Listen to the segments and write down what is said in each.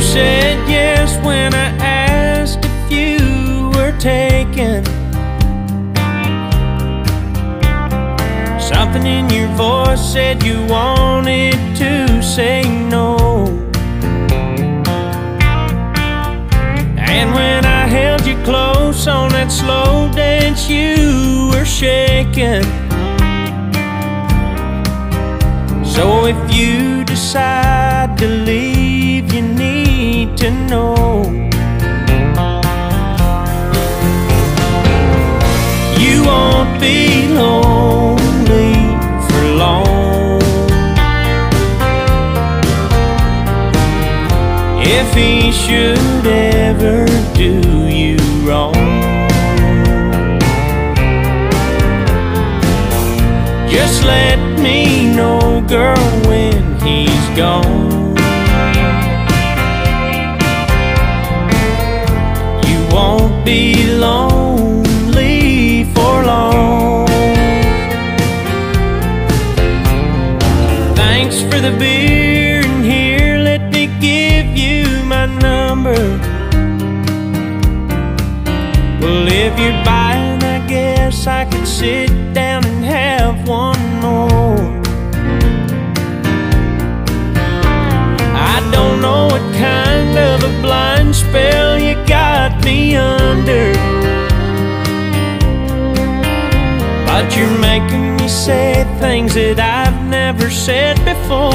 You said yes when I asked if you were taken. Something in your voice said you wanted to say no. And when I held you close on that slow dance, you were shaking. So if you decide to leave, you need to know. You won't be lonely for long if he should ever do you wrong. Just let me know, girl, when he's gone. Be lonely for long. Thanks for the beer, and here, let me give you my number. Well, if you're buying, I guess I could sit down and But you're making me say things that I've never said before.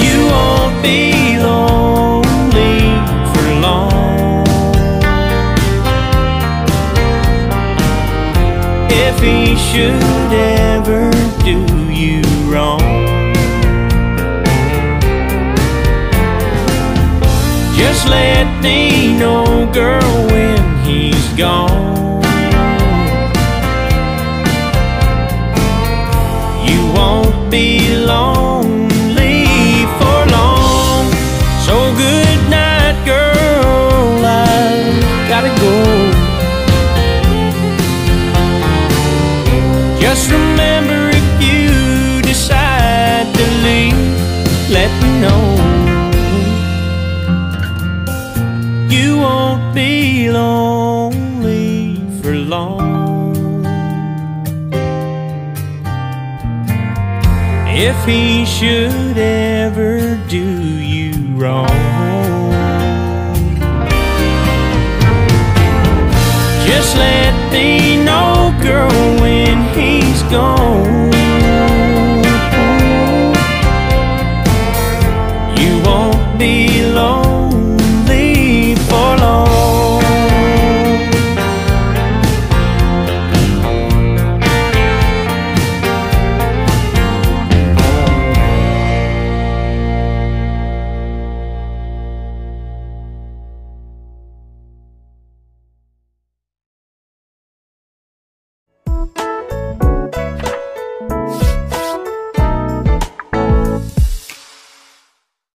You won't be lonely for long if he should ever do you wrong. Just let me know, be lonely for long. So good night, girl. I gotta go. Just remember if you decide to leave, let me know. You won't be lonely for long. If he should ever do you wrong. Just let me know, girl, when he's gone.